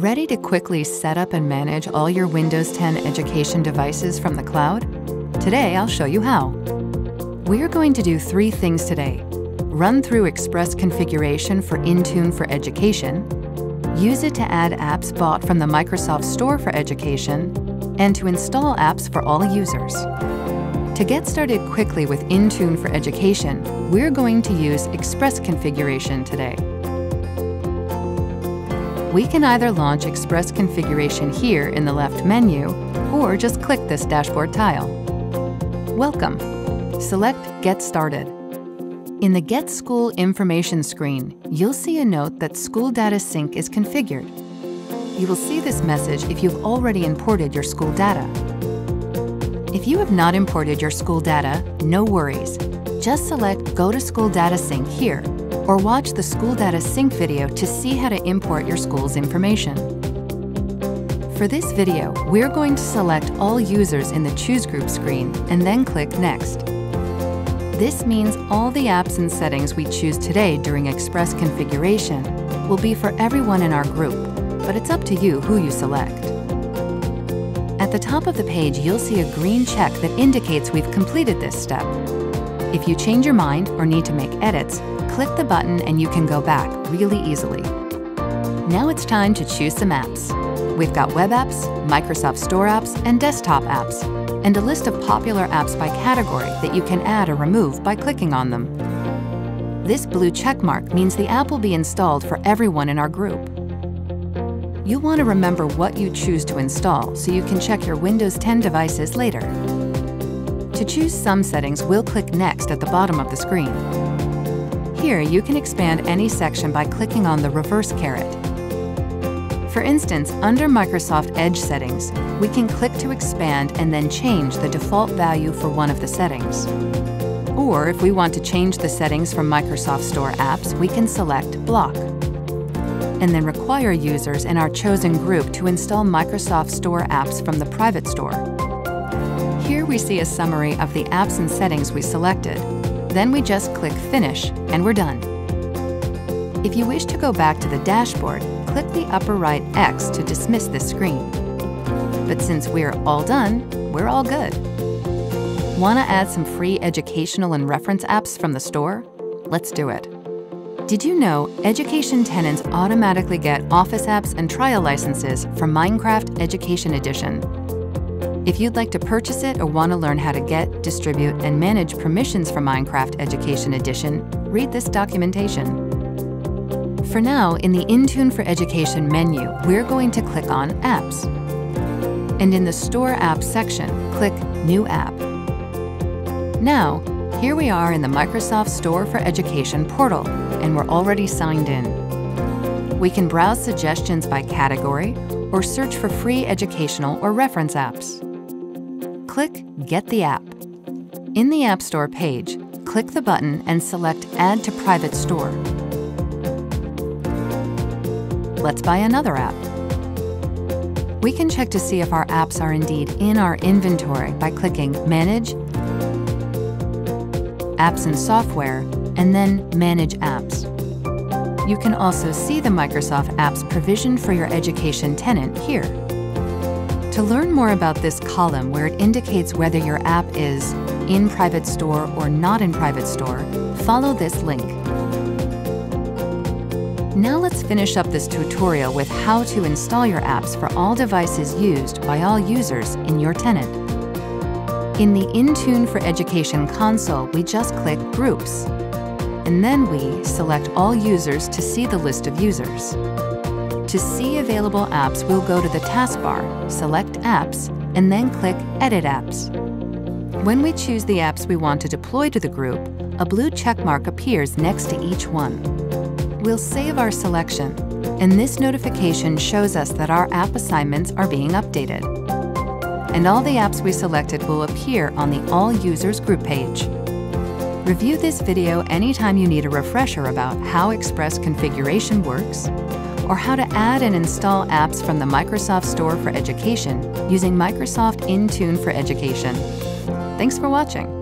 Ready to quickly set up and manage all your Windows 10 education devices from the cloud? Today, I'll show you how. We're going to do three things today. Run through Express configuration for Intune for Education, use it to add apps bought from the Microsoft Store for Education, and to install apps for all users. To get started quickly with Intune for Education, we're going to use Express configuration today. We can either launch Express configuration here in the left menu, or just click this dashboard tile. Welcome. Select Get Started. In the Get School Information screen, you'll see a note that School Data Sync is configured. You will see this message if you've already imported your school data. If you have not imported your school data, no worries. Just select Go to School Data Sync here or watch the School Data Sync video to see how to import your school's information. For this video, we're going to select all users in the Choose Group screen and then click Next. This means all the apps and settings we choose today during Express configuration will be for everyone in our group, but it's up to you who you select. At the top of the page, you'll see a green check that indicates we've completed this step. If you change your mind or need to make edits, click the button and you can go back really easily. Now it's time to choose some apps. We've got web apps, Microsoft Store apps, and desktop apps, and a list of popular apps by category that you can add or remove by clicking on them. This blue checkmark means the app will be installed for everyone in our group. You'll want to remember what you choose to install so you can check your Windows 10 devices later. To choose some settings, we'll click Next at the bottom of the screen. Here, you can expand any section by clicking on the reverse caret. For instance, under Microsoft Edge settings, we can click to expand and then change the default value for one of the settings. Or if we want to change the settings from Microsoft Store apps, we can select Block and then require users in our chosen group to install Microsoft Store apps from the private store. Here we see a summary of the apps and settings we selected, then we just click Finish and we're done. If you wish to go back to the dashboard, click the upper right X to dismiss this screen. But since we're all done, we're all good. Want to add some free educational and reference apps from the store? Let's do it. Did you know education tenants automatically get Office apps and trial licenses for Minecraft Education Edition if you'd like to purchase it or want to learn how to get, distribute, and manage permissions for Minecraft Education Edition, read this documentation. For now, in the Intune for Education menu, we're going to click on Apps. And in the Store Apps section, click New App. Now, here we are in the Microsoft Store for Education portal, and we're already signed in. We can browse suggestions by category or search for free educational or reference apps click Get the App. In the App Store page, click the button and select Add to Private Store. Let's buy another app. We can check to see if our apps are indeed in our inventory by clicking Manage, Apps and Software, and then Manage Apps. You can also see the Microsoft apps provisioned for your education tenant here. To learn more about this column where it indicates whether your app is in private store or not in private store, follow this link. Now let's finish up this tutorial with how to install your apps for all devices used by all users in your tenant. In the Intune for Education console, we just click Groups, and then we select all users to see the list of users. To see available apps, we'll go to the taskbar, select Apps, and then click Edit Apps. When we choose the apps we want to deploy to the group, a blue checkmark appears next to each one. We'll save our selection, and this notification shows us that our app assignments are being updated. And all the apps we selected will appear on the All Users group page. Review this video anytime you need a refresher about how Express configuration works, or how to add and install apps from the Microsoft Store for Education using Microsoft Intune for Education. Thanks for watching.